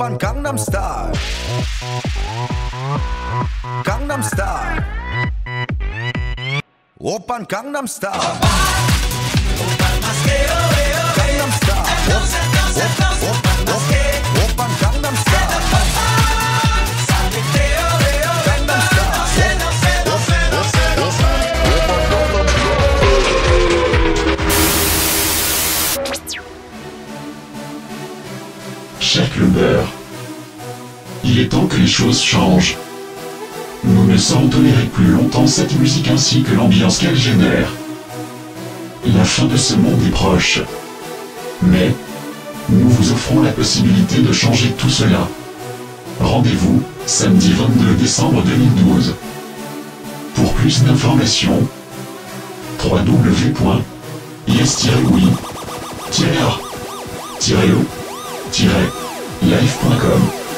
Japan Gangnam Style. Gangnam Style. Open Gangnam Style. Cher clubbeur. Il est temps que les choses changent. Nous ne saurions tolérer plus longtemps cette musique ainsi que l'ambiance qu'elle génère. La fin de ce monde est proche. Mais, nous vous offrons la possibilité de changer tout cela. Rendez-vous, samedi 22 décembre 2012. Pour plus d'informations, www.yes-oui-a-e-live.com